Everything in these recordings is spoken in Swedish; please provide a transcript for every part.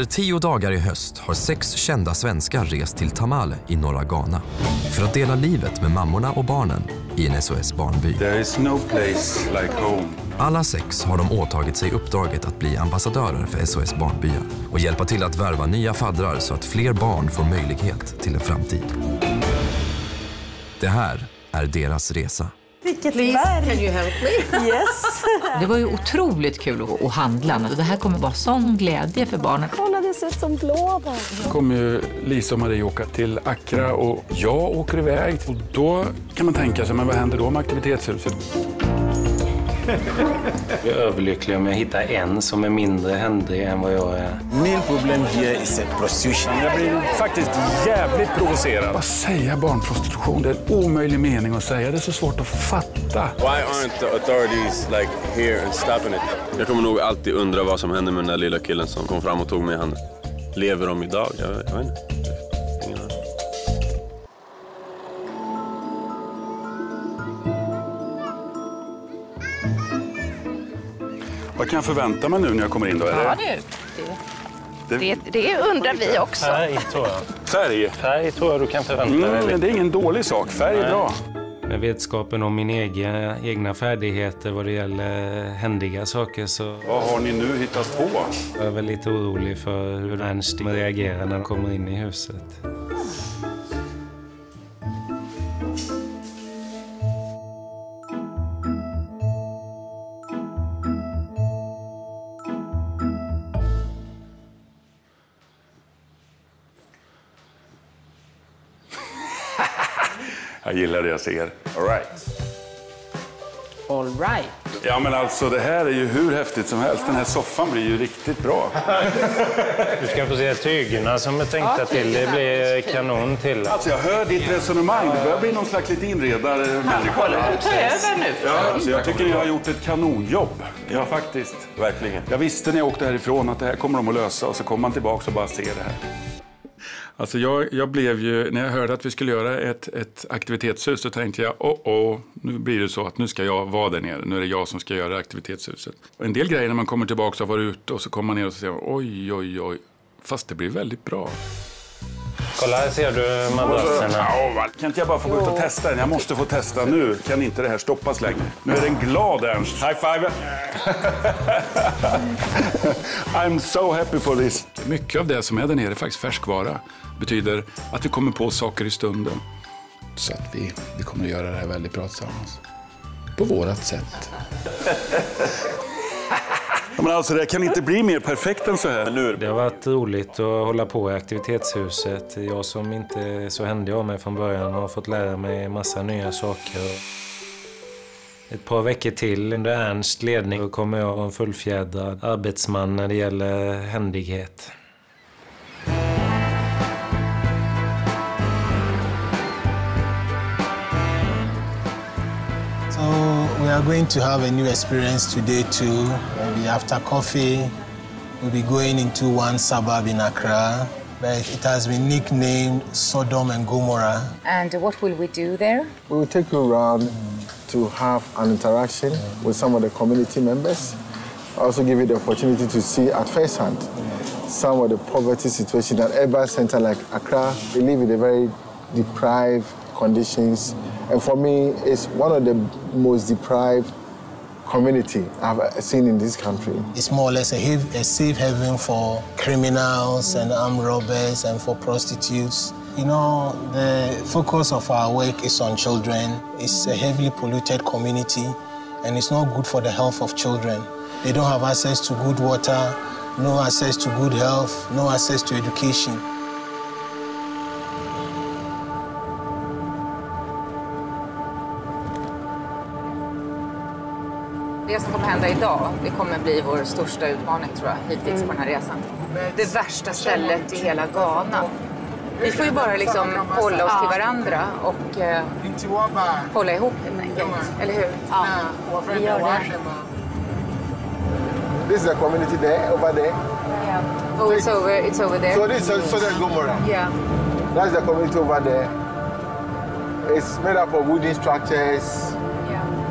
Under tio dagar i höst har sex kända svenskar rest till Tamale i norra Ghana för att dela livet med mammorna och barnen i en SOS Barnby. There is no place like home. Alla sex har de åtagit sig uppdraget att bli ambassadörer för SOS Barnbyar och hjälpa till att värva nya faddrar så att fler barn får möjlighet till en framtid. Det här är deras resa. Vilket Please, berg! can you help me? Yes! Det var ju otroligt kul att, handla. Det här kommer vara sån glädje för barnen. Ser ut som blåbär. Nu kommer ju Lisa och Marie åka till Accra och jag åker iväg. Och då kan man tänka sig, men vad händer då med aktivitetshuset? Jag är överlycklig om jag hittar en som är mindre händig än vad jag är. Main problem here is uh, prostitution. Jag blir faktiskt jävligt provocerad. Vad säga barnprostitution? Det är en omöjlig mening att säga. Det är så svårt att fatta. Why aren't the authorities like here and stopping it? Jag kommer nog alltid undra vad som hände med den där lilla killen som kom fram och tog mig i handen. Lever de idag? Jag, jag vet inte. Vad kan jag förvänta mig nu när jag kommer in då? Är Ja, du. Det, det, det undrar vi också. Färg tror jag. färg? Färg tror jag du kan förvänta dig. Mm, lite. det är ingen dålig sak. Färg är Nej. bra. Med vetskapen om mina egna, egna färdigheter vad det gäller händiga saker så Vad har ni nu hittat på? är jag väl lite orolig för hur Ernst kommer reagera när han kommer in i huset. Gillar det jag ser. All right. All right. Ja, men alltså det här är ju hur häftigt som helst. Den här soffan blir ju riktigt bra. Du ska få se tygerna som är tänkta till. Det blir kanon till. Alltså jag hör ditt resonemang. Du börjar bli någon slags lite inredarmänniska. Ta över nu. Ja, alltså jag tycker ni har gjort ett kanonjobb. Ja, faktiskt. Verkligen. Jag visste när jag åkte härifrån att det här kommer de att lösa och så kommer man tillbaka och bara ser det här. Alltså jag, jag blev ju, när jag hörde att vi skulle göra ett, ett aktivitetshus så tänkte jag, oh, oh, nu blir det så att nu ska jag vara där nere. Nu är det jag som ska göra aktivitetshuset. Och en del grejer när man kommer tillbaka och har varit ute och så kommer man ner och så säger man, oj, oj, oj. Fast det blir väldigt bra. Kolla, här ser du madrasserna. Ja, kan inte jag bara få gå ut och testa den? Jag måste få testa nu. Kan inte det här stoppas längre. Nu är den glad Ernst. High five! I'm so happy for this. Mycket av det som är där nere är faktiskt färskvara. Betyder att vi kommer på saker i stunden. Så att vi, vi kommer att göra det här väldigt bra tillsammans. På vårat sätt. Ja, men alltså, det kan inte bli mer perfekt än så här. Det har varit roligt att hålla på i aktivitetshuset. Jag som inte är så händig av mig från början har fått lära mig massa nya saker. Ett par veckor till under Ernsts ledning kommer jag vara en fullfjädrad arbetsman när det gäller händighet. Are going to have a new experience today too. Maybe after coffee, we'll be going into one suburb in Accra. But it has been nicknamed Sodom and Gomorrah. And what will we do there? We will take you around to have an interaction with some of the community members. Also give you the opportunity to see at first hand some of the poverty situation that urban center like Accra, they live in a very deprived conditions. And for me, it's one of the most deprived community I've seen in this country. It's more or less a, a safe haven for criminals and armed robbers and for prostitutes. You know, the focus of our work is on children. It's a heavily polluted community and it's not good for the health of children. They don't have access to good water, no access to good health, no access to education. Det som kommer hända idag, det kommer bli vår största utmaning tror jag, hittills på den här resan. Det värsta stället i hela Ghana. Vi får ju bara liksom hålla oss till varandra och eh, hålla ihop helt enkelt. Eller hur? Ja, vi gör det. This is a community there, over there. Oh, it's over, it's over there. So this is Sodom Gomorrah. Yeah. That's the community over there. It's made up of wooden structures.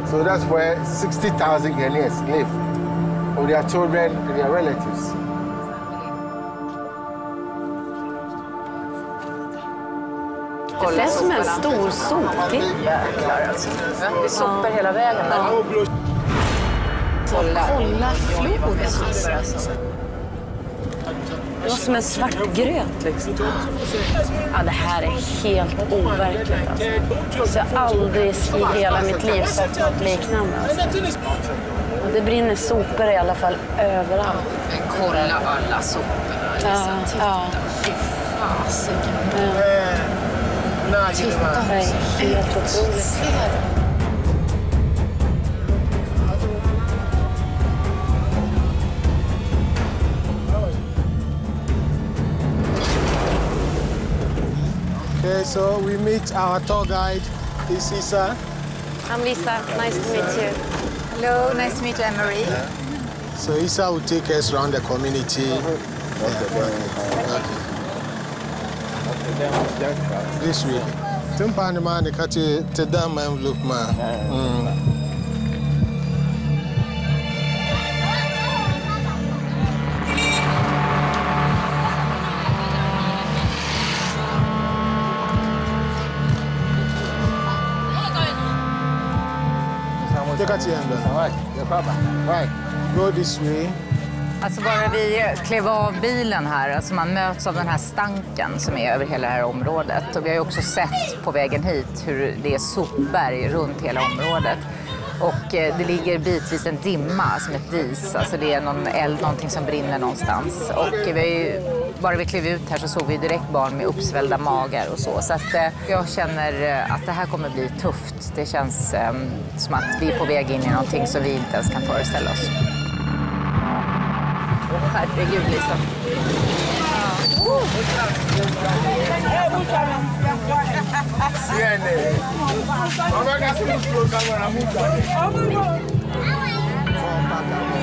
So that's where 60,000 Ghanaians live with their children and their relatives. Det lät som en stor soptipp. Det är sopor hela vägen. Kolla floden. Det var som en svart gröt liksom. Ja, det här är helt overkligt alltså. Jag har aldrig i hela mitt liv sett något liknande. Alltså. Och det brinner sopor i alla fall överallt. Men kolla alla soporna. Liksom. Ja, Titta. ja. Fy fasiken. Titta. Det är helt otroligt. Okay, so we meet our tour guide, this is Isa. I'm Lisa. Nice to meet you. Hello, nice to meet you, Anne-Marie. So Isa will take us around the community. This week. Timpani man, the kati te dam envelope man. Mm. At the end. Right. Go this way. Alltså bara vi klev av bilen här, alltså man möts av den här stanken som är över hela det här området. Och vi har ju också sett på vägen hit hur det är sopberg runt hela området. Och eh, det ligger bitvis en dimma som ett dis, alltså det är någon eld, någonting som brinner någonstans. Och vi har ju, bara vi klev ut här så såg vi direkt barn med uppsvällda magar och så. Så att eh, jag känner eh, att det här kommer bli tufft. Det känns eh, som att vi är på väg in i någonting som vi inte ens kan föreställa oss. Åh herregud Lisa. Mm.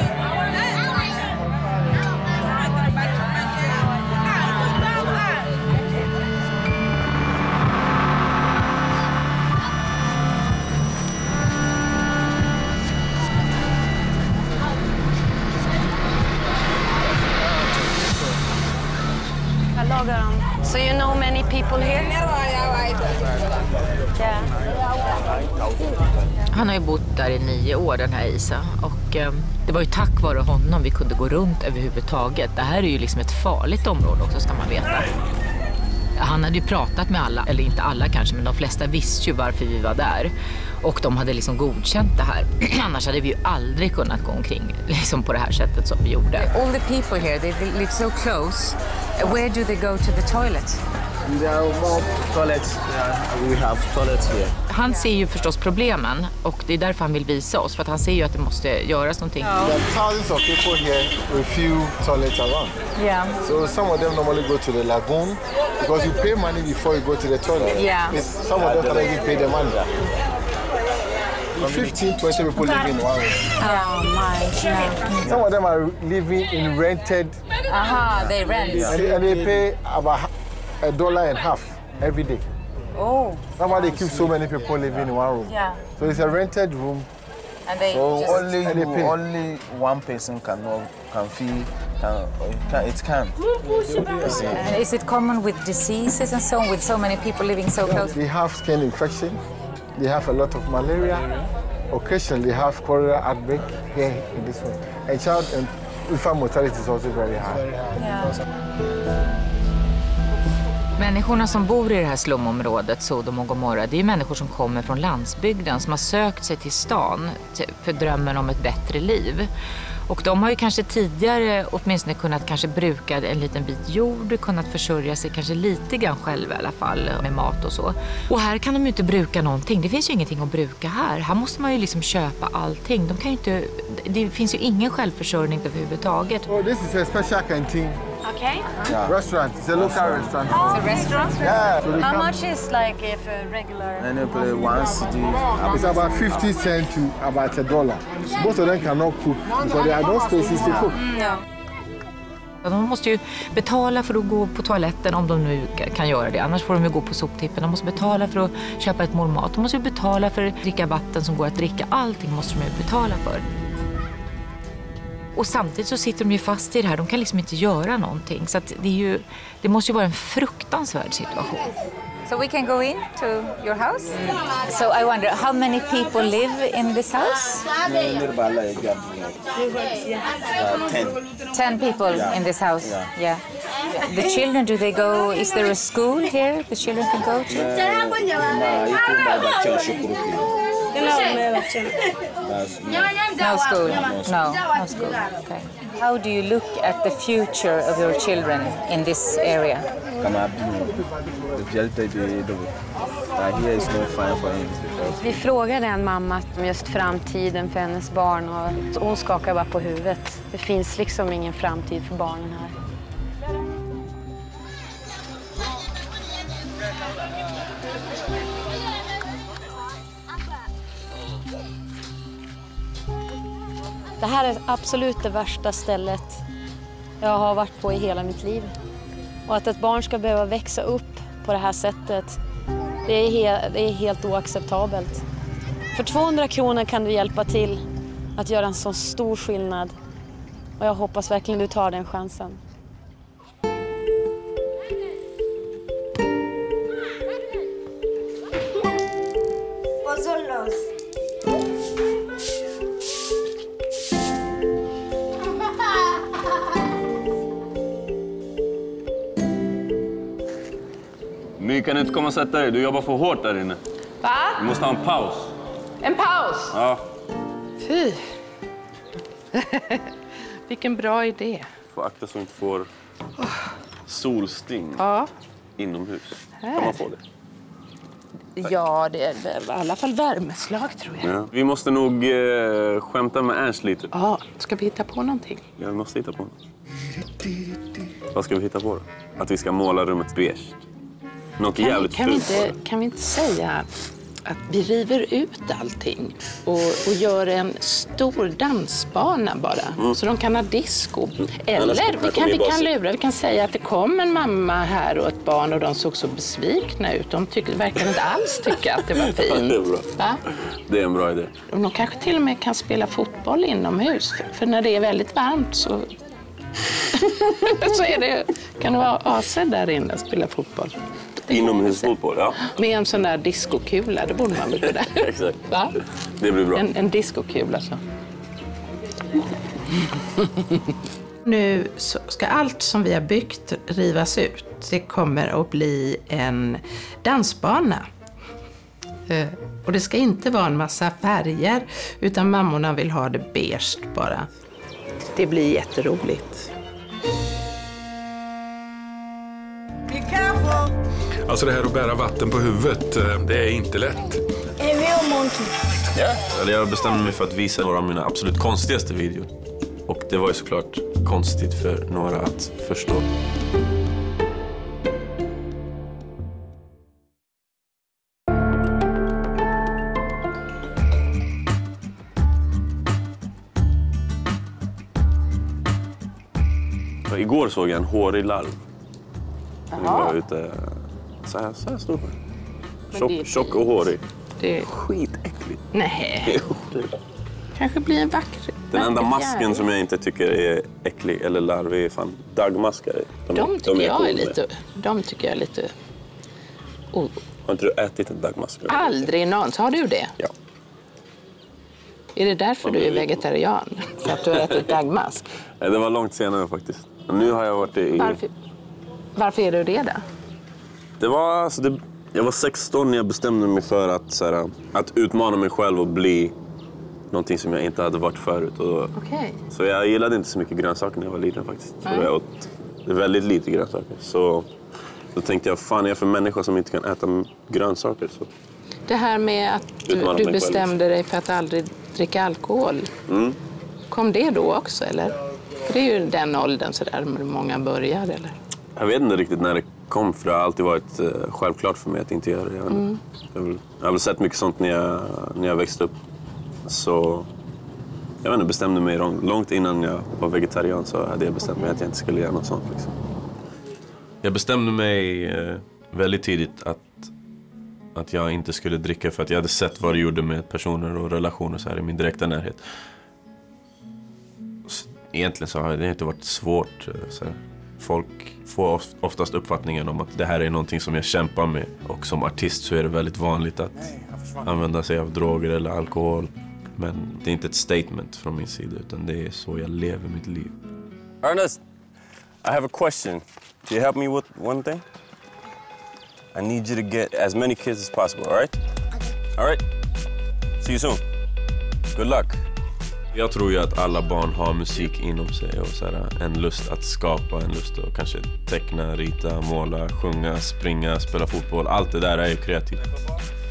People here? Yeah. Han har ju bott där i nio år, den här Isa. Och eh, det var ju tack vare honom vi kunde gå runt överhuvudtaget. Det här är ju liksom ett farligt område också, ska man veta. Han hade ju pratat med alla, eller inte alla kanske, men de flesta visste ju varför vi var där. Och de hade liksom godkänt det här. Annars hade vi ju aldrig kunnat gå omkring liksom på det här sättet som vi gjorde. All the people here, they, live so close. Where do they go to the toilet? There are more toilets. Yeah, we have toilets here. Han ser ju förstås problemen och det är därför han vill visa oss. För att han ser ju att det måste göras någonting. There are thousands of people here with few toilets around. Yeah. So some of them normally go to the lagoon because you pay money before you go to the toilet. Yeah. It's, some of them cannot even pay the money. 15, 20 people live in one room. Oh my God. Some of them are living in rented, Aha, they rent. and, they, and they pay about a dollar and a half every day. Oh, That's why they keep so many people living in one room. yeah. So it's a rented room. And they So just... only and they pay. only one person can know, can feel, can, can it can. You see. And is it common with diseases and so on, with so many people living so close? They have skin infection. They have a lot of malaria. Occasionally, they have cholera outbreak here in this one. And child and infant mortality is also very high. Människorna som bor i det här slumområdet, Sodom och Gomorra, det är ju människor som kommer från landsbygden, som har sökt sig till stan typ, för drömmen om ett bättre liv. Och de har ju kanske tidigare åtminstone kunnat kanske bruka en liten bit jord, kunnat försörja sig kanske lite grann själva i alla fall med mat och så. Och här kan de ju inte bruka någonting. Det finns ju ingenting att bruka här. Här måste man ju liksom köpa allting. De kan ju inte, det finns ju ingen självförsörjning överhuvudtaget. Oh, this is a special canteen Okay. restaurant. It's a local restaurant. It's a restaurant? Yeah. So How come- much is like if a regular? And you play one CD. It's about 50 cents to about a dollar. Most of them cannot cook because there are no spaces to cook. De måste ju betala för att gå på toaletten om de nu kan göra det. Annars får de ju gå på soptippen. De måste betala för att köpa ett mål mat. De måste ju betala för att dricka vatten som går att dricka. Allting måste de ju betala för. Och samtidigt så sitter de ju fast i det här. De kan liksom inte göra någonting. Så att det, är ju, det måste ju vara en fruktansvärd situation. So we can go in to your house. So I wonder, how many people live in this house? Uh, ten. Ten people Yeah. in this house. Yeah. Yeah. The children, do they go? Is there a school here the children can go to? That's No school. No, no school. Okay. How do you look at the future of your children in this area? no Vi frågade en mamma om just framtiden för hennes barn och hon skakar bara på huvudet. Det finns liksom ingen framtid för barnen här. Det här är absolut det värsta stället jag har varit på i hela mitt liv. Och att ett barn ska behöva växa upp på det här sättet, det är, he- det är helt oacceptabelt. För 200 kronor kan du hjälpa till att göra en så stor skillnad. Och jag hoppas verkligen du tar den chansen. My, kan du inte komma och sätta dig? Du jobbar för hårt där inne. Va? Du måste ha en paus. En paus? Ja. Fy. Vilken bra idé. Får akta så du inte får solsting Ja. inomhus. Här. Kan man få det? Ja, det är i alla fall värmeslag tror jag. Ja. Vi måste nog eh, skämta med Ernst lite. Ja, ska vi hitta på någonting? Jag måste hitta på något. Vad ska vi hitta på då? Att vi ska måla rummet beige? Något Kan, vi- jävligt kan, vi inte, kan vi inte säga att vi river ut allting och, och gör en stor dansbana bara, Mm. så de kan ha disco. Annars Eller vi kan, vi vi kan lura, vi kan säga att det kom en mamma här och ett barn och de såg så besvikna ut. De tycker, verkar inte alls tycka att det var Ja, det är fint. bra. Va? Det är en bra idé. Och de kanske till och med kan spela fotboll inomhus. För, för när det är väldigt varmt så, så är det, kan det vara AC där inne och spela fotboll. Inomhusfotboll, ja. Med en sån där diskokula, det borde man väl kunna. Exakt. Va? Det blir bra. En, en diskokula alltså. Nu så ska allt som vi har byggt rivas ut. Det kommer att bli en dansbana. Eh, Och det ska inte vara en massa färger, utan mammorna vill ha det beige bara. Det blir jätteroligt. Alltså det här att bära vatten på huvudet, eh, det är inte lätt. Ja. Eller jag bestämde mig för att visa några av mina absolut konstigaste videor. Och det var ju såklart konstigt för några att förstå. Igår såg jag en hårig larv. Den var ute så här, så här stor. Tjock, är tjock och hårig. Det... Skitäckligt. Nej, kanske blir en vacker... Den enda masken fjäril. som jag inte tycker är äcklig eller larvig är fan dagmaskar. De tycker jag coola. är lite... De tycker jag är lite... Oh, Har inte du ätit en dagmask? aldrig någonsin. Har du det? Ja. Är det därför du är vegetarian? För att du har ätit dagmask? Nej, Det var långt senare faktiskt. Nu har jag varit i... Varför, varför är du det då? Det var, alltså, det... Jag var 16 när jag bestämde mig för att, så här, att utmana mig själv och bli någonting som jag inte hade varit förut. Och, Okej. Så jag gillade inte så mycket grönsaker när jag var liten faktiskt. Så Nej. jag åt väldigt lite grönsaker. Så då tänkte jag, fan är jag för människa som inte kan äta grönsaker? Så, Det här med att du, du mig själv. bestämde dig för att aldrig dricka alkohol. mm. Kom det då också eller? För det är ju den åldern så där många börjar eller? Jag vet inte riktigt när det kom, för det har alltid varit eh, självklart för mig att inte göra det. Jag. Mm. jag, har jag har sett mycket sånt när jag, när jag växte upp. Så jag vet inte, bestämde mig långt, långt innan jag var vegetarian så hade jag bestämt mig att jag inte skulle göra något sånt. Liksom. Jag bestämde mig eh, väldigt tidigt att, att jag inte skulle dricka för att jag hade sett vad det gjorde med personer och relationer så här i min direkta närhet. Så Egentligen så har det inte varit svårt. eh, Så här. Folk får oftast uppfattningen om att det här är någonting som jag kämpar med. Och som artist så är det väldigt vanligt att använda sig av droger eller alkohol. Men det är inte ett statement från min sida utan det är så jag lever mitt liv. Ernest, I have a question. Can you help me with one thing? I need you to get as many kids as possible, all right? All right? See you soon. Good luck. Jag tror ju att alla barn har musik inom sig och så här, en lust att skapa, en lust att kanske teckna, rita, måla, sjunga, springa, spela fotboll. Allt det där är ju kreativt.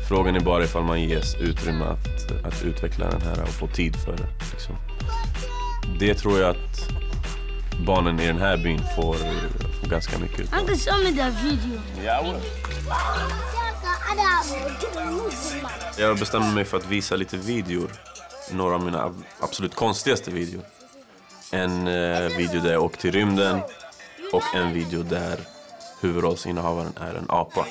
Frågan är bara ifall man ges utrymme att, att utveckla den här och få tid för det. Liksom. Det tror jag att barnen i den här byn får, får ganska mycket utav. Uncle, show me the video. Yeah, I will. Jag bestämde mig för att visa lite videor. Några av mina absolut konstigaste videor. En eh, video där jag åkte till rymden och en video där huvudrollsinnehavaren är en apa.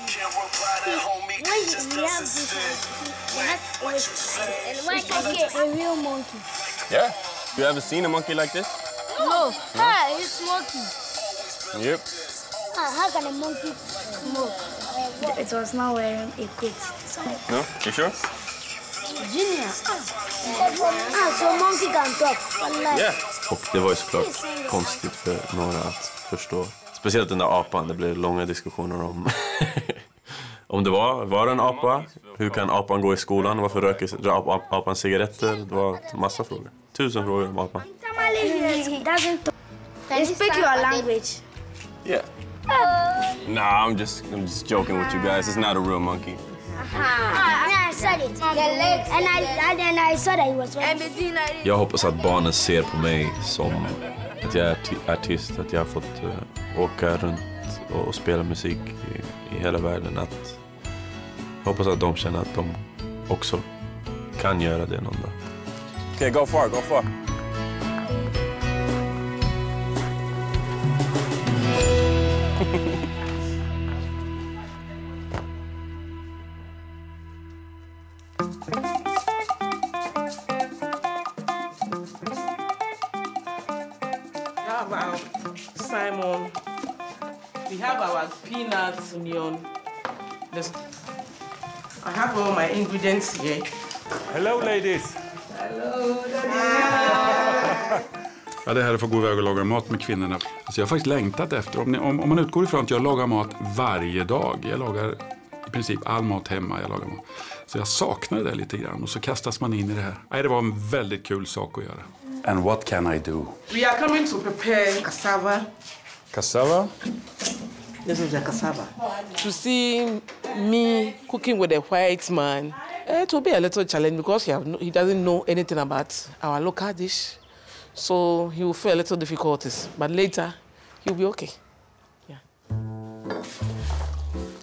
Monkey. Yeah? You ever seen a monkey like this? No, hi, he's smoking. Yep. How can a monkey smoke? It was not wearing a coat. No? You sure? Junior. Talk. Wallahi. Yeah. Och det var ju såklart konstigt för några att förstå. Speciellt den där apan, det blev långa diskussioner om om det var, var det en apa? Hur kan apan gå i skolan? Varför röker ap- ap- apan cigaretter? Det var massa frågor. Tusen frågor om apan. He speak your language. Yeah. Nah, I'm just I'm just joking with you guys. It's not a real monkey. Jag hoppas att barnen ser på mig som att jag är artist, att jag har fått eh, åka runt och, spela musik i, i hela världen. Att, jag hoppas att de känner att de också kan göra det någon dag. Okej, Okay, go far, go far. Simon. We have our peanut onion. This- I have all my ingredients here. Hello ladies! Hello, Ja, det här är att få gå iväg och laga mat med kvinnorna. Alltså jag har faktiskt längtat efter, om, ni, om, om man utgår ifrån att jag lagar mat varje dag. Jag lagar i princip all mat hemma. Jag lagar mat. Så jag saknar det där lite grann och så kastas man in i det här. Nej, det var en väldigt kul sak att göra. And what can I do? We are coming to prepare cassava. Cassava? This is the cassava. To see me cooking with a white man, eh, it will be a little challenge because he, have no, he doesn't know anything about our local dish. So he will feel a little difficulties. But later, he'll be okay. Yeah.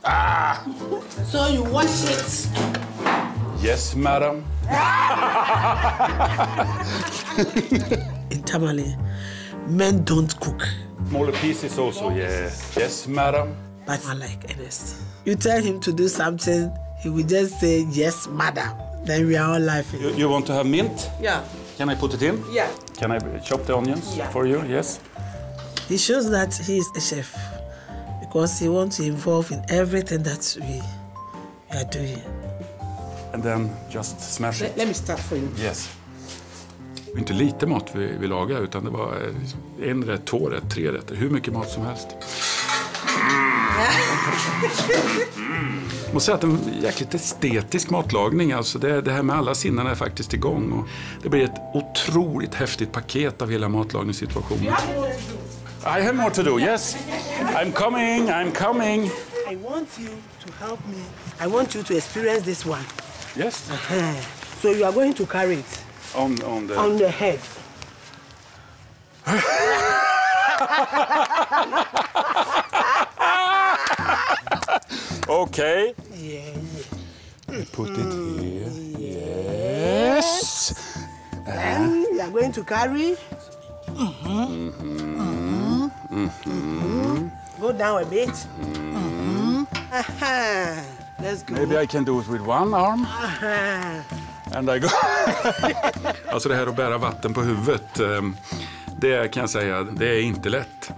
Ah! So you wash it. Yes, madam. In Tamale, men don't cook. Smaller pieces also, yeah. Yes, madam. But I like Ernest. You tell him to do something, he will just say, yes, madam. Then we are all laughing. You, you want to have mint? Yeah. Can I put it in? Yeah. Can I chop the onions Yeah. for you? Yes. He shows that he is a chef because he wants to involve in everything that we, we are doing. And then just smash it. Let, let me start for you. Yes. Inte lite mat vi, vi lagade, utan det var eh, liksom en rätt, två rätt, tre rätter. Hur mycket mat som helst. Jag måste säga att det är en jäkligt estetisk matlagning. Alltså det, det här med alla sinnen är faktiskt igång. Och det blir ett otroligt häftigt paket av hela matlagningssituationen. I have more to do, yes. I'm coming, I'm coming. I want you to help me. I want you to experience this one. Yes. Uh-huh. So you are going to carry it On, on the... on the head. Okay. Yeah, Put it here. Yes. Then you are going to carry. Mhm. Mhm. Mhm. Mhm. Go down a bit. Uh-huh. Let's go. Maybe I can do it with one arm. And I go. alltså det här att bära vatten på huvudet, eh, det kan jag säga, det är inte lätt.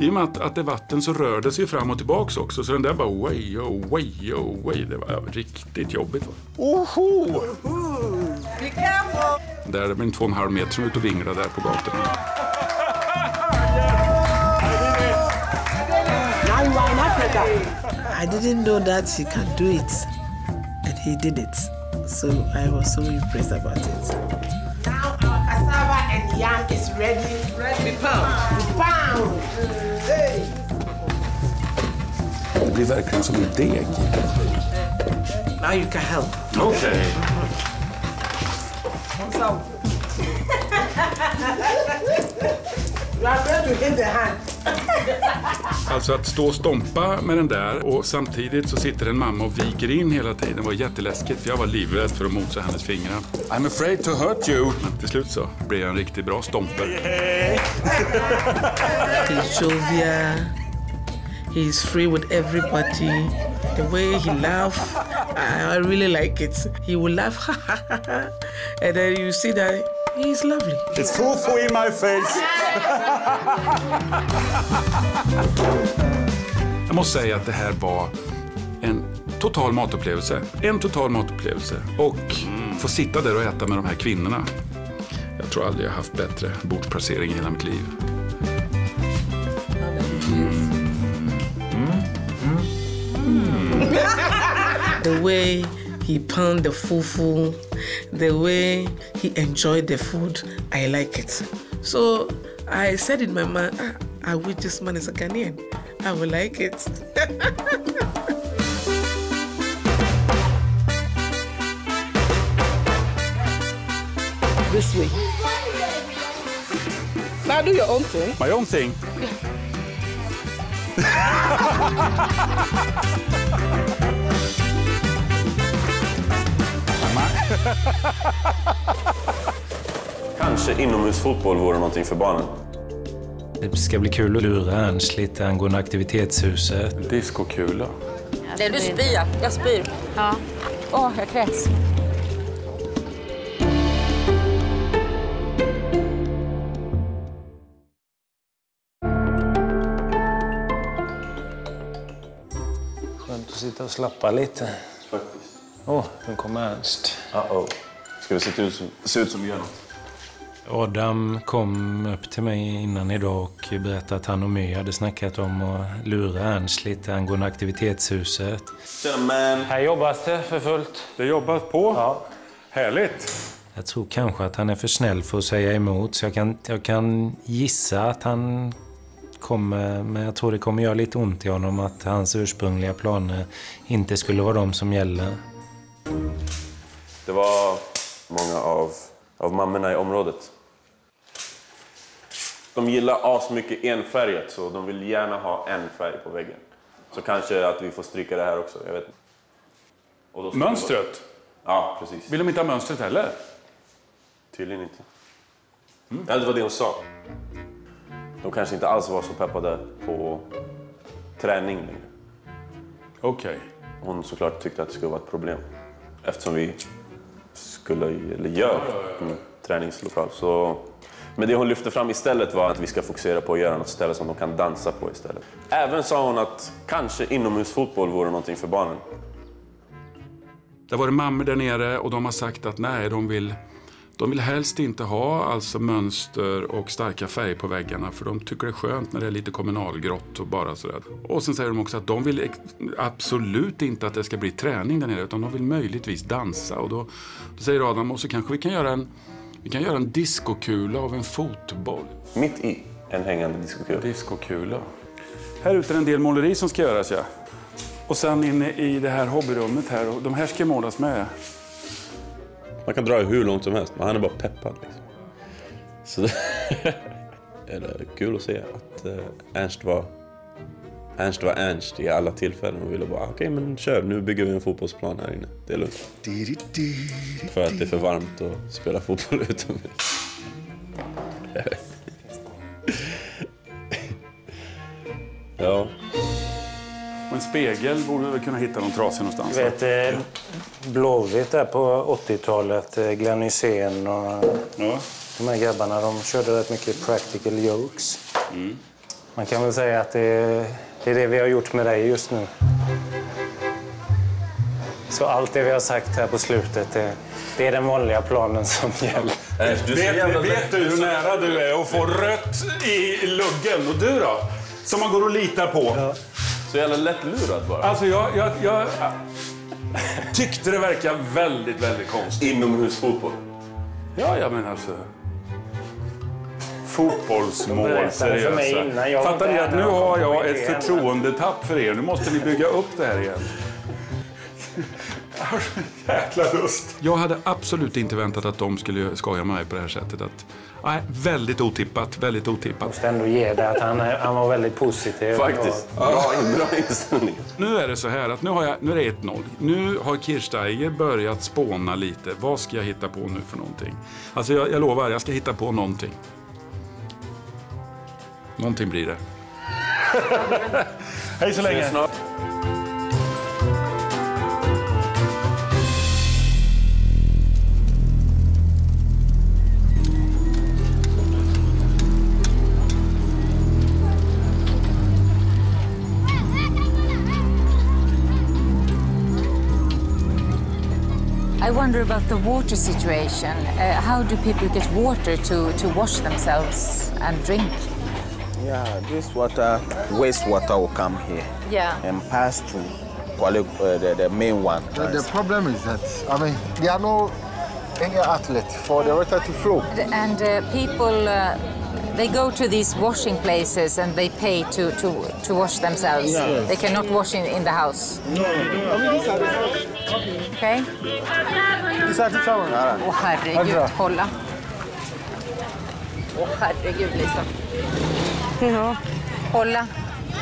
i och med att, att det är vatten så rör det sig fram och tillbaks också. Så den där bara way, oh, way, oh, way. Det var riktigt jobbigt. Oho! Där är det en två och en halv meter som är ute och vinglar där på gatorna. Now you are in Africa. I didn't know that he can do it, and he did it. So I was so impressed about it. Now our cassava and yam is ready, ready to pound. Pound! Hey! Det blir verkligen som en deg. Now you can help. Okej. So. you are going to hit the hand. Alltså att stå och stompa med den där och samtidigt så sitter en mamma och viker in hela tiden. Det var jätteläskigt för jag var livrädd för att motsa hennes fingrar. I'm afraid to hurt you. Men till slut så blev jag en riktigt bra stomper. He's jovial. He's free with everybody. The way he laughs, I I really like it. He will laugh, and then you see that he's lovely. It's fufu in my face. Jag måste säga att det här var en total matupplevelse. En total matupplevelse. Och få sitta där och äta med de här kvinnorna. Jag tror aldrig jag haft bättre bordsplacering i hela mitt liv. the way he pound the fufu, the way he enjoyed the food, I like it. So I said in my mind, ah, I wish this man is a Ghanaian. I will like it. this way. Now do your own thing. My own thing. Kanske inomhusfotboll vore någonting för barnen. Det ska bli kul att lura Ernst lite angående aktivitetshuset. Diskokula. Det du spyr, jag spyr. Ja. Åh, jag kräks. Skönt att sitta och slappa lite. Faktiskt. Åh, nu kommer Ernst. Uh-oh. Ska vi se ut som, se ut som vi gör något? Adam kom upp till mig innan idag och berättade att han och My hade snackat om att lura Ernst lite angående aktivitetshuset. Tjena man! Här jobbas det för fullt. Det jobbas på? Ja. Härligt. Jag tror kanske att han är för snäll för att säga emot, så jag kan, jag kan gissa att han kommer... Men jag tror det kommer göra lite ont i honom att hans ursprungliga planer inte skulle vara de som gäller. Det var många av, av mammorna i området. De gillar asmycket enfärgat, så de vill gärna ha en färg på väggen. Så kanske att vi får stryka det här också, jag vet inte. Mönstret? Ja, precis. Vill de inte ha mönstret heller? Tydligen inte. Ja, det var det hon sa. De kanske inte alls var så peppade på träning längre. Okej. Hon såklart tyckte att det skulle vara ett problem. Eftersom vi skulle, eller gör, en träningslokal. Så, men det hon lyfte fram istället var att vi ska fokusera på att göra något ställe som de kan dansa på istället. Även sa hon att kanske inomhusfotboll vore någonting för barnen. Det var det mammor där nere och de har sagt att nej, de vill, de vill helst inte ha alltså mönster och starka färger på väggarna för de tycker det är skönt när det är lite kommunalgrått och bara sådär. Och sen säger de också att de vill absolut inte att det ska bli träning där nere utan de vill möjligtvis dansa och då, då säger Adam och så kanske vi kan göra en vi kan göra en diskokula av en fotboll. Mitt i en hängande diskokula. Diskokula. Här ute är en del måleri som ska göras ja. Och sen inne i det här hobbyrummet här, och de här ska målas med. Man kan dra hur långt som helst, men han är bara peppad. Liksom. Så det är kul att se att eh, Ernst var Ernst var Ernst i alla tillfällen och ville bara ah, okej men kör, nu bygger vi en fotbollsplan här inne. Det är lugnt. För att det är för varmt att spela fotboll utomhus. Ja. En spegel borde vi väl kunna hitta någon trasig någonstans. Du vet, eh, Blåvitt där på 80-talet, eh, Glenn Hysén och de här grabbarna, de körde rätt mycket practical jokes. Man kan väl säga att det är, det är det vi har gjort med dig just nu. Så allt det vi har sagt här på slutet, det, det är den vanliga planen som gäller. Vet, vet du hur nära du är att få rött i luggen? Och du då? Som man går och litar på. Så jävla lättlurad bara. Alltså jag, jag, jag tyckte det verkade väldigt, väldigt konstigt. Inomhusfotboll? Ja, jag menar alltså. Fotbollsmål, seriösa. Fattar ni att nu har jag ett förtroendetapp för er. Nu måste ni bygga upp det här igen. Jäkla lust. Jag hade absolut inte väntat att de skulle skoja med mig på det här sättet. Att, nej, väldigt otippat, väldigt otippat. måste ändå ge det att han, han var väldigt positiv. Faktiskt. Och- Bra, bra inställning. Nu är det så här att nu, har jag, nu är det 1-0. Nu har Kirchsteiger börjat spåna lite. Vad ska jag hitta på nu för någonting? Alltså jag, jag lovar, jag ska hitta på någonting. Någonting blir det. Hej så länge! I wonder about the water situation. Uh, how do people get water to, to wash themselves and drink? Yeah, this water, wastewater will come here Yeah. and pass to Kwale, uh, the, the main one. The, the problem is that, I mean, there are no any outlet for the water to flow. And uh, people, uh, they go to these washing places and they pay to, to, to wash themselves. Yes. They cannot wash in, in the house. Okay? Åh herregud, kolla. Åh herregud Lisa. Ja. Kolla.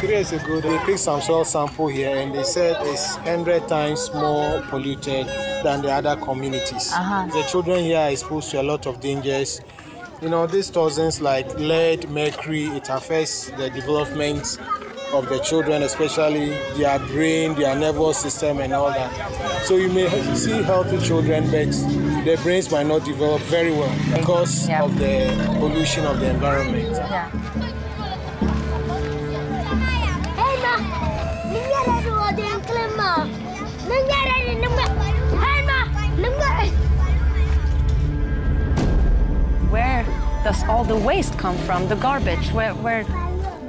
Three years ago, they picked some soil sample here and they said it's 100 times more polluted than the other communities. Uh-huh. The children here are exposed to a lot of dangers. You know, these toxins like lead, mercury, it affects the development of the children, especially their brain, their nervous system, and all that. So you may see healthy children, but their brains might not develop very well because of the pollution of the environment. Yeah. Hey ma, nungara do ode klema. Nungara ni nunga. Hey ma, nungara. Where does all the waste come from? The garbage? Where? Where?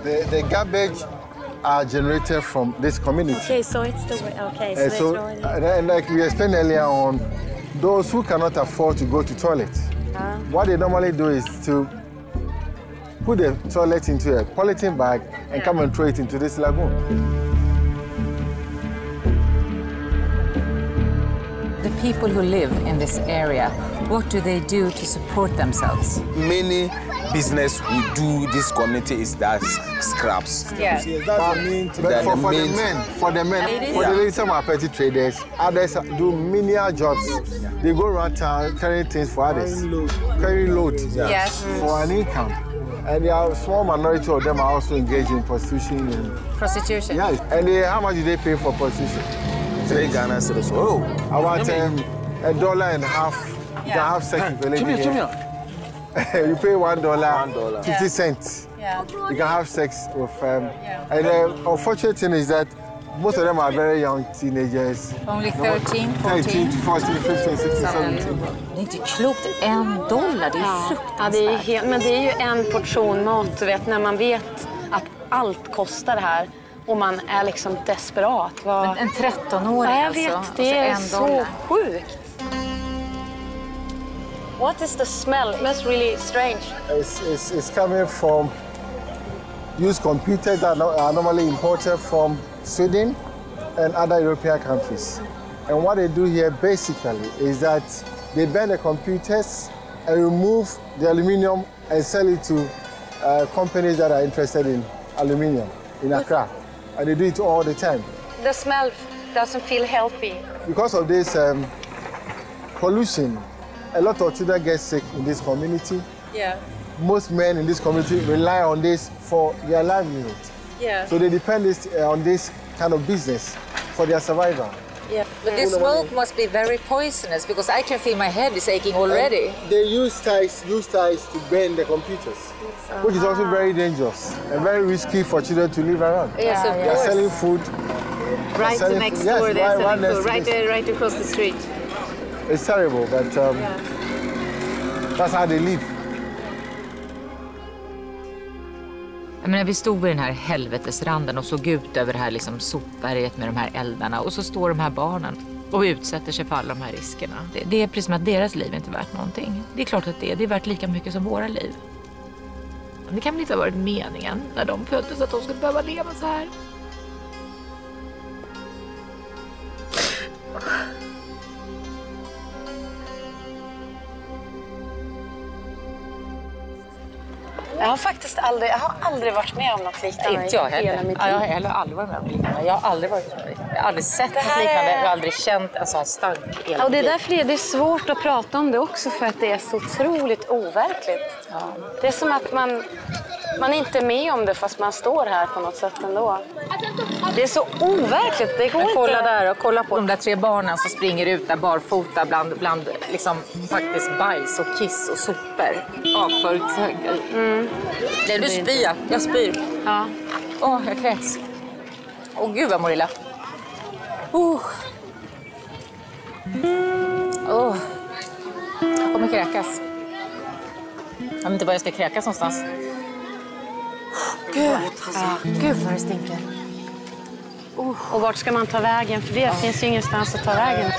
The, the garbage are generated from this community. Okay, so it's the way. Okay, so, And they so, throw and, and like we explained earlier on, those who cannot afford to go to toilet, Ah. what they normally do is to put the toilet into a polythene bag and come and throw it into this lagoon. The people who live in this area, what do they do to support themselves? Many business we do this community is that scraps. Yeah. that's the main thing. But They're for, the for the men, for the men, It is. for the ladies, some are petty traders. Others do menial jobs. They go around town carrying things for others, carrying load Yes. for an income. And there are a small minority of them are also engaged in prostitution. And, Prostitution. yes. And they, how much do they pay for prostitution? Three Ghana cedis. Oh, About um, a dollar and a half. You can have sex with a lady. Jimmy, Jimmy. here. you pay one dollar, fifty Yeah. cents. Yeah. You can have sex with um, And the unfortunate thing is that most of them are very young teenagers. Only 13, 14? 13, 14, 15, 16, 17. Det är inte klokt. En dollar, det är Ja, fruktansvärt. ja, det är helt, men det är ju en portion mat, du vet, när man vet att allt kostar det här och man är liksom desperat. Vad... Men en 13-åring ja, jag alltså, vet, och så det är så sjukt. What is the smell? It smells really strange. It's, it's, it's coming from used computers that are normally imported from Sweden and other European countries. And what they do here basically is that they burn the computers and remove the aluminium and sell it to uh, companies that are interested in aluminium in Accra. And they do it all the time. The smell doesn't feel healthy. Because of this um, pollution, a lot of children get sick in this community. Yeah. Most men in this community rely on this for their livelihood. Yeah. So they depend this, uh, on this kind of business for their survival. Yeah, but this smoke must be very poisonous because I can feel my head is aching already. And they use ties, use ties to burn the computers, which is also ah. very dangerous and very risky for children to live around. Yes, of ah, they are course. selling food. Right selling next food. Yes, door, they're right- right selling next food. to Right, this. there, right across the street. It's terrible, but um, that's how they live. Jag menar, vi stod vid den här helvetesranden och såg ut över det här liksom sopberget med de här eldarna och så står de här barnen och utsätter sig för alla de här riskerna. Det, det är precis som att deras liv inte är värt någonting. Det är klart att det är. Det är värt lika mycket som våra liv. Det kan väl inte ha varit meningen när de föddes att de skulle behöva leva så här. Jag har faktiskt aldrig, jag har aldrig varit med om något liknande Inte jag heller. Ja, jag har heller aldrig varit med om liknande. Jag har aldrig, varit, jag har aldrig sett något liknande. är- Jag har aldrig känt en sån hela Ja, och det är därför det är, det är svårt att prata om det också för att det är så otroligt overkligt. Det är som att man, man är inte med om det fast man står här på något sätt ändå. Det är så overkligt, det går Men kolla inte. där och kolla på de där tre barnen som springer ut där barfota bland, bland liksom, faktiskt bajs och kiss och sopor. Avföljt. Mm. Nej, du spyr. ja. Jag spyr. Ja. Åh, jag kräks. Åh, gud vad jag mår illa. Oh. Åh. Jag kommer kräkas. Jag vet inte var jag ska kräkas någonstans. Gud, ja. Gud vad det stinker. Och vart ska man ta vägen? För det finns ju ingenstans att ta vägen.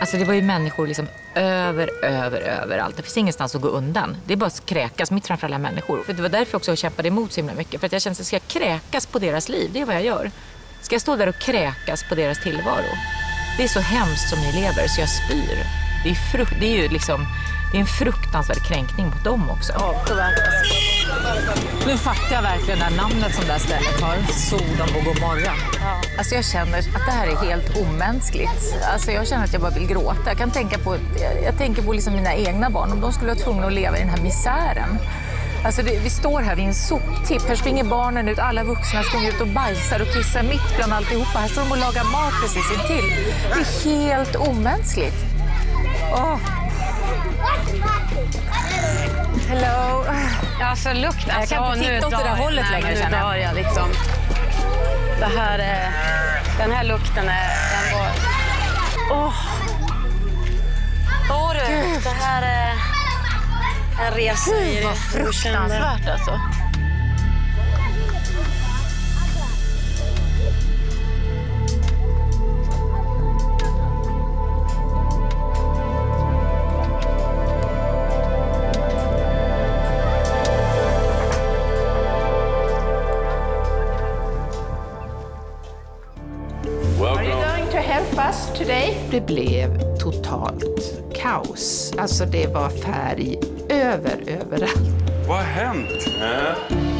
Alltså det var ju människor liksom över, över, överallt. Det finns ingenstans att gå undan. Det är bara att kräkas mitt framför alla människor. För det var därför också jag kämpade emot så himla mycket. För att jag kände att ska jag kräkas på deras liv? Det är vad jag gör. Ska jag stå där och kräkas på deras tillvaro? Det är så hemskt som ni lever så jag spyr. Det är, frukt, det är ju liksom, det är en fruktansvärd kränkning mot dem också. Nu fattar jag verkligen det här namnet som det här stället har. Sodom och Gomorra. Alltså jag känner att det här är helt omänskligt. Alltså jag känner att jag bara vill gråta. Jag kan tänka på, jag, tänker på liksom mina egna barn. Om de skulle vara tvungna att leva i den här misären. Alltså det, vi står här vid en soptipp. Här springer barnen ut, alla vuxna springer ut och bajsar och kissar mitt bland alltihopa. Här står de och lagar mat precis intill. Det är helt omänskligt. Åh. Hello. Alltså lukt, Jag alltså, kan inte titta åt det där hållet Nej, längre, nu känner jag. jag liksom. Det här är, den här lukten är, den var... Åh! Åh du, det här är en resa i Gud, vad fruktansvärt alltså. Det blev totalt kaos. Alltså det var färg över överallt. Vad har hänt? Is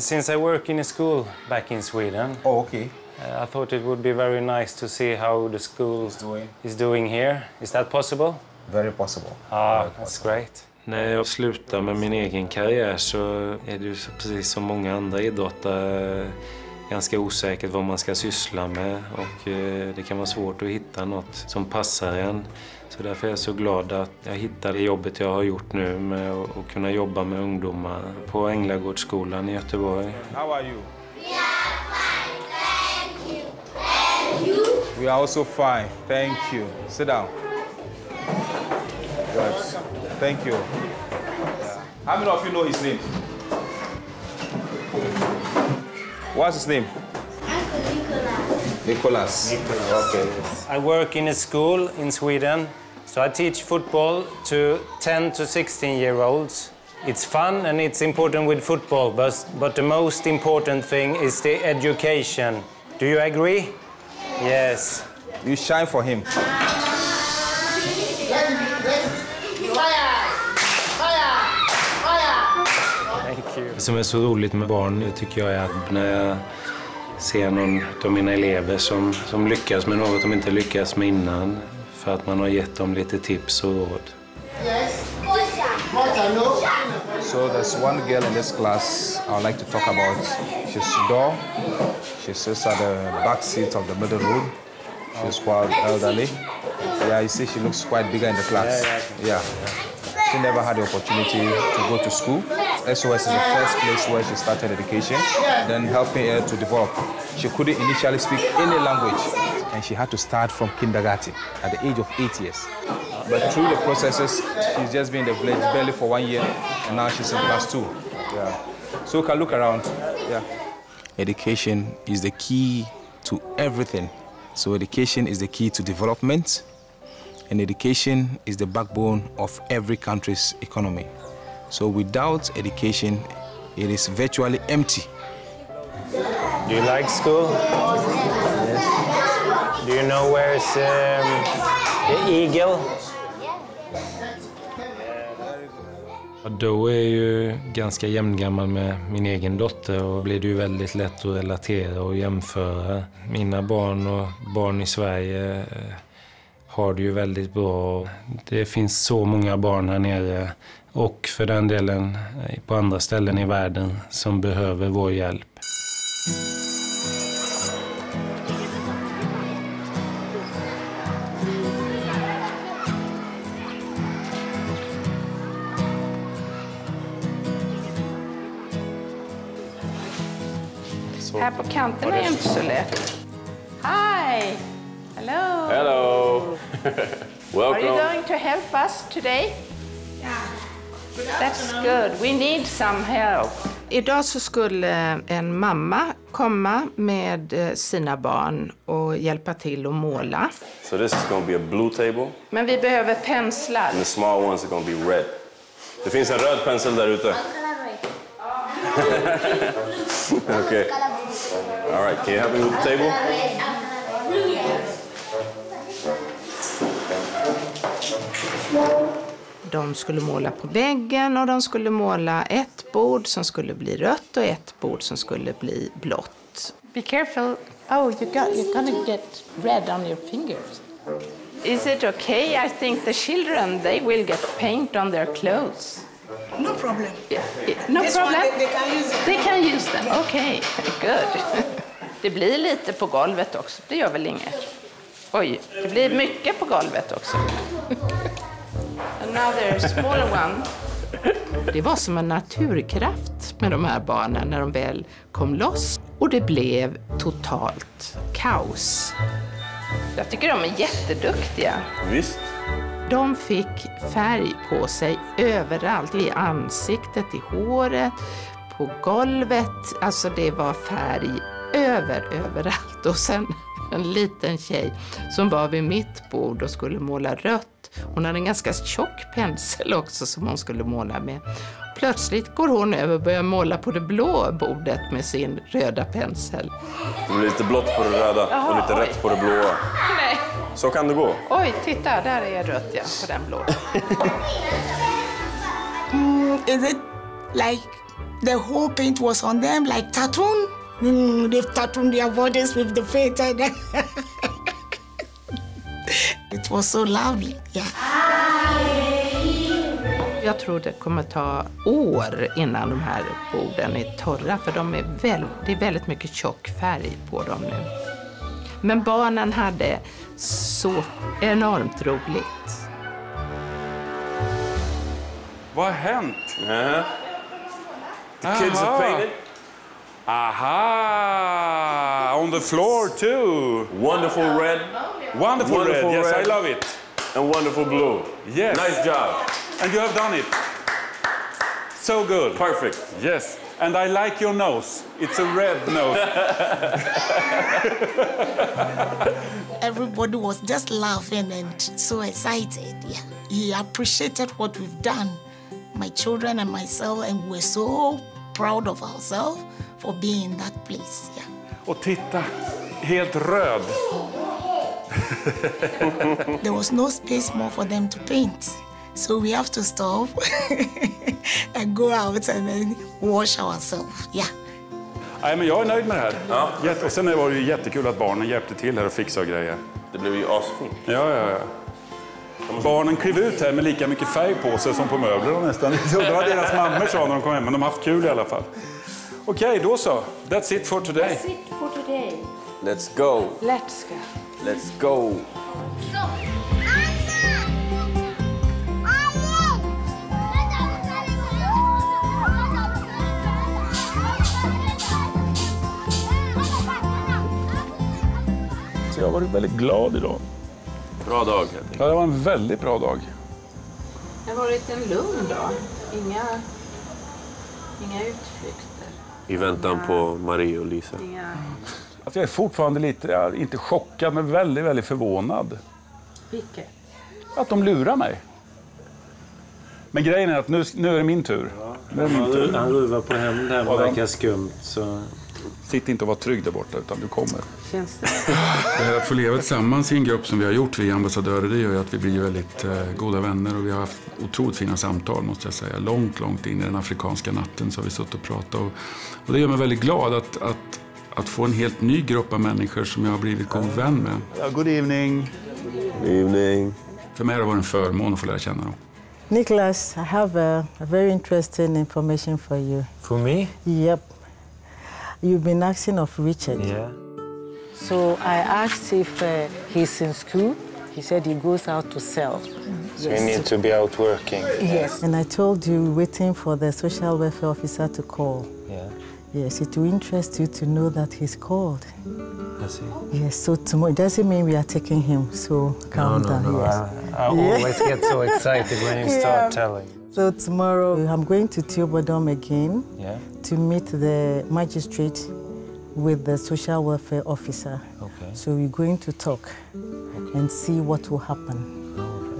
since I work in a school back in Sweden, oh, okay. uh, I thought it would be very nice to see how the school doing. is doing here. Is that possible? Very possible. Ah, that's great. När jag slutar med min egen karriär så är det ju så- precis som många andra idrottare ganska osäkert vad man ska syssla med och eh, det kan vara svårt att hitta något som passar en. Så därför är jag så glad att jag hittade jobbet jag har gjort nu med att kunna jobba med ungdomar på Änglagårdsskolan i Göteborg. How are you? We are also fine. Thank you. Sit down. Good. Thank you. Yeah. How many of you know his name? What's his name? Nicholas. Okay. I work in a school in Sweden So I teach football to 10 to 16 year olds. It's fun and it's important with football, but, but the most important thing is the education. Do you agree? Yes. You shine for him. Som är så roligt med barn tycker jag är att när jag ser någon av mina elever som, som lyckas med något de inte lyckats med innan för att man har gett dem lite tips och råd. So there's one girl in this class I would like to talk about. She's Dor. She sits at the back seat of the middle row. She's quite elderly. Yeah, you see she looks quite bigger in the class. Yeah. She never had the opportunity to go to school. SOS is the first place where she started education, then helping her uh, to develop. She couldn't initially speak any language, and she had to start from kindergarten at the age of eight years. But through the processes, she's just been in the village barely for one year, and now she's in class two. Yeah. So you can look around. Yeah. Education is the key to everything. So education is the key to development, and education is the backbone of every country's economy. So without education, it is virtually empty. Do you like school? Yes. Do you know where's um, the eagle? Då är ju ganska jämngammal med min egen dotter och blir det ju väldigt lätt att relatera och jämföra. Mina barn och barn i Sverige eh, har det ju väldigt bra. Det finns så många barn här nere och för den delen eh, på andra ställen i världen som behöver vår hjälp. Här på kanten är inte så lätt. Hi! Hello! Hello. Are you going to help us today? That's good. We need some help. Idag så skulle en mamma komma med eh, sina barn och hjälpa till att måla. So this is going to be a blue table, Men vi behöver penslar. and the small ones are going to be red. Det finns en röd pensel där ute. okay. All right. Can you help me with the table? De skulle måla på väggen och de skulle måla ett bord som skulle bli rött och ett bord som skulle bli blått. Be careful. Oh, you got, you're gonna get red on your fingers. Is it okay? I think the children, they will get paint on their clothes. No problem. No This one, problem. they- they can use it. They can use them. Okay, good. Det blir lite på golvet också. Det gör väl inget. Oj, det blir mycket på golvet också. Another smaller one. Det var som en naturkraft med de här barnen när de väl kom loss. Och det blev totalt kaos. Jag tycker de är jätteduktiga. Visst. De fick färg på sig överallt. I ansiktet, i håret, på golvet. Alltså det var färg över, överallt. Och sen en liten tjej som var vid mitt bord och skulle måla rött. Hon hade en ganska tjock pensel också som hon skulle måla med. Plötsligt går hon över och börjar måla på det blå bordet med sin röda pensel. Det blir lite blått på det röda och Jaha, lite oj. rätt på det blåa. Nej. Så kan det gå. Oj, titta, där är rött ja, på den blå. Mm, is it like the whole paint was on them, like tattooed? Mm, they've tattooed their bodies with the paint. it was so lovely. Yeah. Jag tror det kommer ta år innan de här borden är torra, för de är väl, det är väldigt mycket tjock färg på dem nu. Men barnen hade så enormt roligt. Vad har hänt? The kids have painted. Aha! On the floor too. Wonderful red. Wonderful, Wonderful red. Yes. I love it. And wonderful blue. Yes. Nice job. And you have done it. So good. Perfect. Yes. And I like your nose. It's a red nose. Everybody was just laughing and so excited. Yeah. He appreciated what we've done, my children and myself, and we're so proud of ourselves for being in that place. Yeah. Och titta, helt röd. there was no space more for them to paint. So we have to stop and go out and then wash ourselves. Yeah. Nej, men jag är nöjd med det här. Jätte- Och sen var det ju jättekul att barnen hjälpte till här och fixade och grejer. Det blev ju asfint. Ja, ja, ja. Barnen klev ut här med lika mycket färg på sig som på möblerna nästan. Det var deras mammor sa när de kom hem, men de har haft kul i alla fall. Okej, då så. That's it for today. That's it for today. Let's go. Let's go. Let's go. Så jag har varit väldigt glad idag. Bra dag. Ja, det var en väldigt bra dag. Det har varit en lugn dag. Inga, inga utflykter. I väntan på Marie och Lisa. Inga... Alltså jag är fortfarande lite, ja, inte chockad, men väldigt, väldigt förvånad. Vilket? Att de lurar mig. Men grejen är att nu, nu är det min tur. Nu är det min tur. han ruvar på hem där Adam. verkar skumt. Så... Sitt inte och var trygg där borta, utan du kommer. Känns det? Det att få leva tillsammans i en grupp som vi har gjort, vi ambassadörer, det gör ju att vi blir väldigt eh, goda vänner och vi har haft otroligt fina samtal måste jag säga. Långt, långt in i den afrikanska natten så har vi suttit och pratat och, och det gör mig väldigt glad att, att, att få en helt ny grupp av människor som jag har blivit god vän med. Ja, good evening. Good evening. För mig har det varit en förmån att få lära känna dem. Nicholas, I have a, a very interesting information for you. For me? Yep. You've been asking of Richard. Yeah. So I asked if uh, he's in school. He said he goes out to sell. So you need to be out working. Yes. And I told you, waiting for the social welfare officer to call. Yeah. Yes, it will interest you to know that he's called. I see. Yes, so tomorrow, it doesn't mean we are taking him, so calm no, down. no, no. yes. I, I always get so excited when you start telling. So tomorrow I'm going to Teobodom again Yeah. to meet the magistrate with the social welfare officer. Okay. So we're going to talk and see what will happen.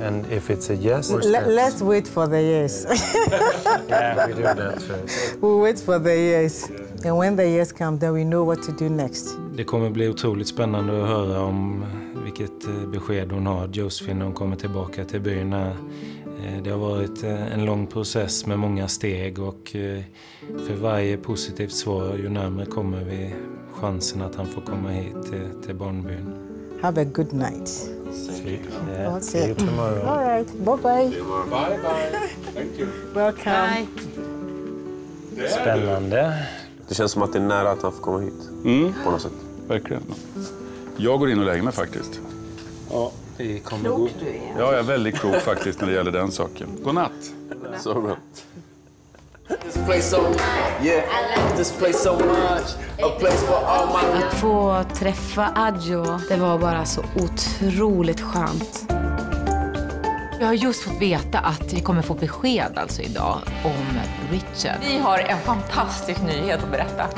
And if it's a yes, let's wait for the yes. yeah, we do that first. we'll wait for the yes. And when the yes comes, then we know what to do next. Det kommer bli otroligt spännande att höra om vilket eh, besked hon har, Josefin, när hon kommer tillbaka till byn. Eh, Det har varit eh, en lång process med många steg och eh, för varje positivt svar, ju närmare kommer vi chansen att han får komma hit till, till barnbyn. Have a good night. See, yeah, see you tomorrow. All right. Bye bye. Bye, bye. Thank you. Welcome. Spännande. Det känns som att det är nära att han får komma hit. Mm. På något sätt. Verkligen. Jag går in och lägger mig faktiskt. Ja, det kommer Klok gå. du är. Ja, jag är väldigt klok faktiskt när det gäller den saken. God natt. Så bra. Att få träffa Adjo, det var bara så otroligt skönt. Jag har just fått veta att vi kommer få besked alltså idag om Richard. Vi har en fantastisk nyhet att berätta.